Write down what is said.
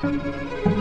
Música